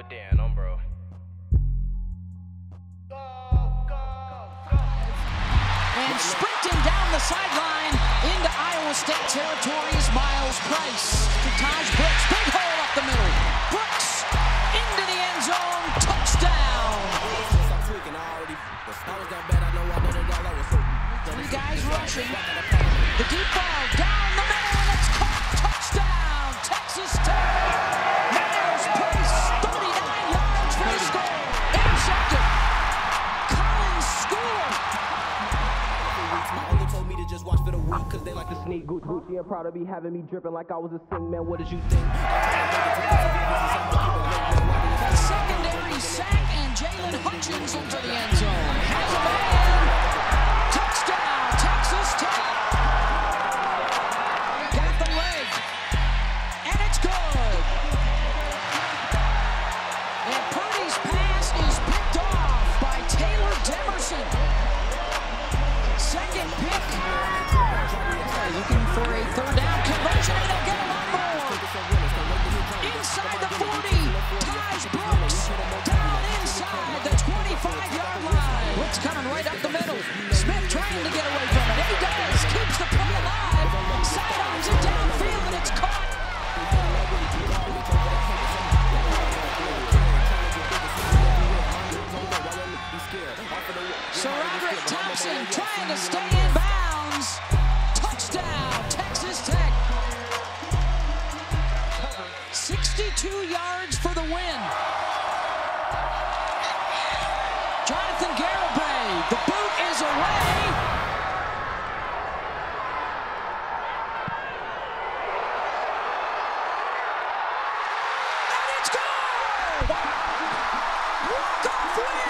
with Dan. And sprinting down the sideline into Iowa State territories, Myles Price to Tahj Brooks. Big hole up the middle. Brooks into the end zone. Touchdown. Three guys rushing. The deep ball down. Cause they like to sneak Gucci, Gucci and uh-huh. proud to be having me dripping like I was a sing man. What did you think? Secondary sack and Jalen Hutchins into the end zone. Has a man. Touchdown, Texas Tech. Got the leg. And it's good. And Purdy's pass is picked off by Taylor Demerson. Second pick. Looking for a third down conversion, and they'll get a lot more. Inside the 40, Tahj Brooks down inside the 25-yard line. Brooks coming right up the middle. Smith Jackson trying to stay in bounds. Touchdown, Texas Tech. 62 yards for the win. Jonathan Garibay, the boot is away. Walk-off win!